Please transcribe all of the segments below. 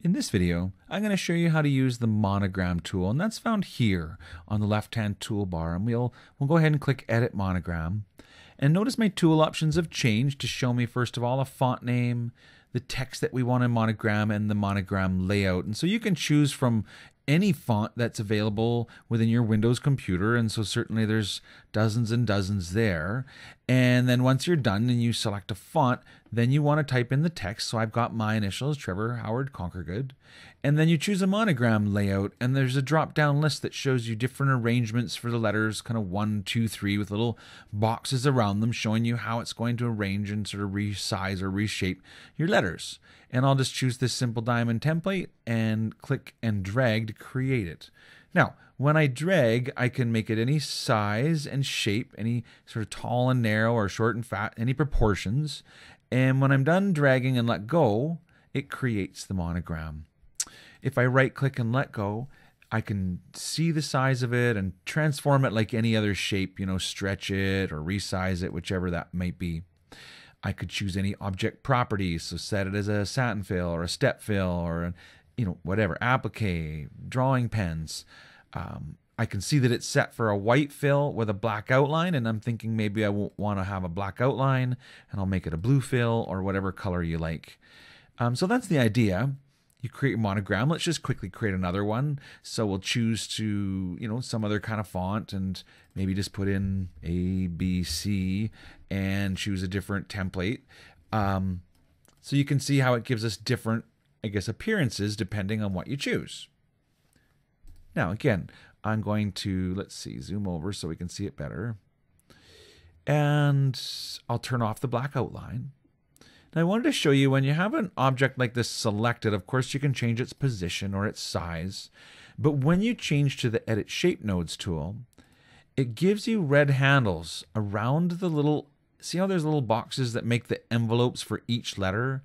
In this video, I'm going to show you how to use the monogram tool, and that's found here on the left-hand toolbar. And we'll, we'll go ahead and click Edit Monogram. And notice my tool options have changed to show me, first of all, a font name, the text that we want to monogram, and the monogram layout. And so you can choose from any font that's available within your Windows computer. And so certainly there's dozens and dozens there. And then once you're done and you select a font, then you want to type in the text. So I've got my initials, Trevor Howard Conquergood. And then you choose a monogram layout, and there's a drop down list that shows you different arrangements for the letters, kind of one, two, three, with little boxes around them showing you how it's going to arrange and sort of resize or reshape your letters. And I'll just choose this simple diamond template and click and drag to create it. Now, when I drag, I can make it any size and shape, any sort of tall and narrow or short and fat, any proportions. And when I'm done dragging and let go, it creates the monogram. If I right click and let go, I can see the size of it and transform it like any other shape, you know, stretch it or resize it, whichever that might be. I could choose any object properties, so set it as a satin fill or a step fill or, you know, whatever, applique, drawing pens. Um, I can see that it's set for a white fill with a black outline, and I'm thinking maybe I won't want to have a black outline, and I'll make it a blue fill or whatever color you like. Um, so that's the idea you create a monogram. Let's just quickly create another one. So we'll choose to, you know, some other kind of font and maybe just put in A, B, C and choose a different template. Um, so you can see how it gives us different, I guess, appearances depending on what you choose. Now, again, I'm going to, let's see, zoom over so we can see it better. And I'll turn off the black outline. Now I wanted to show you when you have an object like this selected, of course you can change its position or its size, but when you change to the Edit Shape Nodes tool, it gives you red handles around the little, see how there's little boxes that make the envelopes for each letter?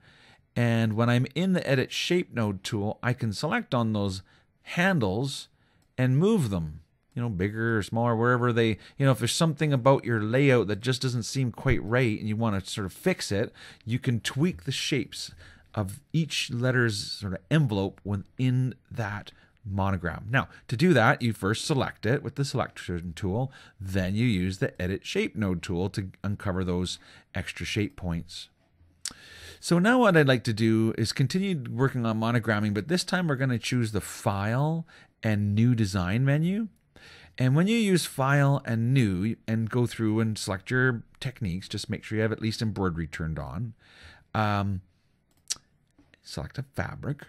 And when I'm in the Edit Shape Node tool, I can select on those handles and move them you know, bigger or smaller, wherever they, you know, if there's something about your layout that just doesn't seem quite right and you want to sort of fix it, you can tweak the shapes of each letter's sort of envelope within that monogram. Now, to do that, you first select it with the selection tool, then you use the edit shape node tool to uncover those extra shape points. So now what I'd like to do is continue working on monogramming, but this time we're going to choose the file and new design menu. And when you use File and New and go through and select your techniques, just make sure you have at least embroidery turned on. Um, select a fabric.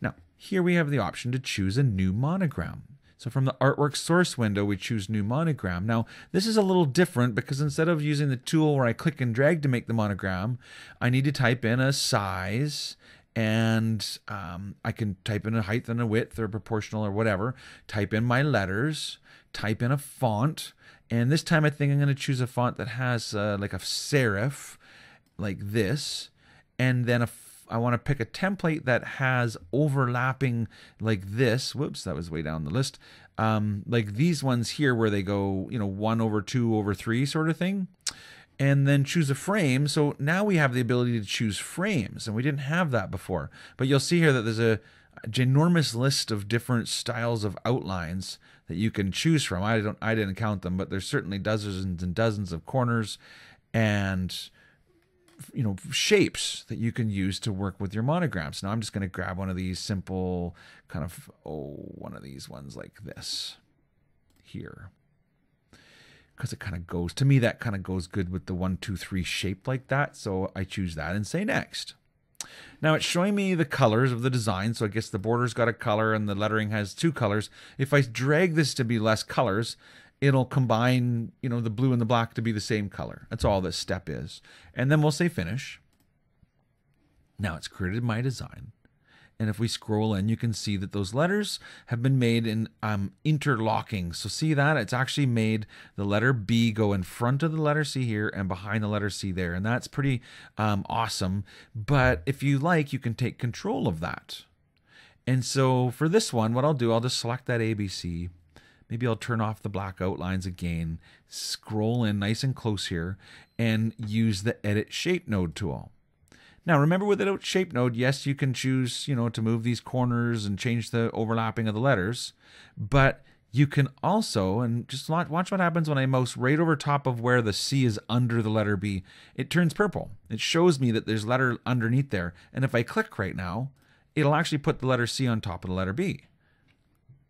Now, here we have the option to choose a new monogram. So from the artwork source window, we choose new monogram. Now, this is a little different because instead of using the tool where I click and drag to make the monogram, I need to type in a size and um, I can type in a height and a width or proportional or whatever, type in my letters, type in a font, and this time I think I'm going to choose a font that has uh, like a serif, like this, and then I want to pick a template that has overlapping like this. Whoops, that was way down the list. Um, like these ones here where they go, you know, one over two over three sort of thing and then choose a frame. So now we have the ability to choose frames, and we didn't have that before. But you'll see here that there's a, ginormous list of different styles of outlines that you can choose from. I don't, I didn't count them, but there's certainly dozens and dozens of corners and you know shapes that you can use to work with your monograms. Now I'm just going to grab one of these simple kind of oh one of these ones like this here because it kind of goes to me that kind of goes good with the one two three shape like that so i choose that and say next. Now it's showing me the colors of the design so i guess the border's got a color and the lettering has two colors. If i drag this to be less colors it'll combine you know the blue and the black to be the same color. That's all this step is. And then we'll say finish. Now it's created my design and if we scroll in, you can see that those letters have been made in um, interlocking. So see that? It's actually made the letter B go in front of the letter C here and behind the letter C there. And that's pretty um, awesome. But if you like, you can take control of that. And so for this one, what I'll do, I'll just select that ABC. Maybe I'll turn off the black outlines again, scroll in nice and close here, and use the Edit Shape Node tool. Now, remember with the shape node, yes, you can choose, you know, to move these corners and change the overlapping of the letters, but you can also, and just watch what happens when I mouse right over top of where the C is under the letter B. It turns purple. It shows me that there's letter underneath there. And if I click right now, it'll actually put the letter C on top of the letter B.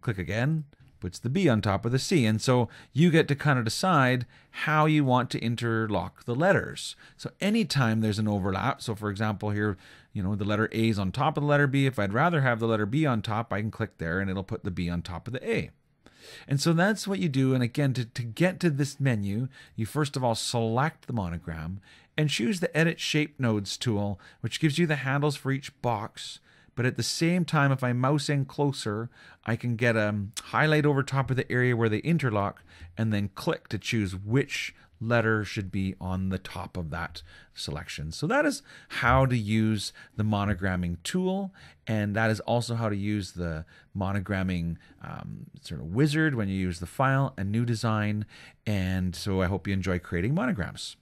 Click again, puts the B on top of the C. And so you get to kind of decide how you want to interlock the letters. So anytime there's an overlap, so for example, here, you know, the letter A is on top of the letter B. If I'd rather have the letter B on top, I can click there and it'll put the B on top of the A. And so that's what you do. And again, to, to get to this menu, you first of all select the monogram and choose the Edit Shape Nodes tool, which gives you the handles for each box but at the same time, if I mouse in closer, I can get a highlight over top of the area where they interlock and then click to choose which letter should be on the top of that selection. So that is how to use the monogramming tool. And that is also how to use the monogramming um, sort of wizard when you use the file and new design. And so I hope you enjoy creating monograms.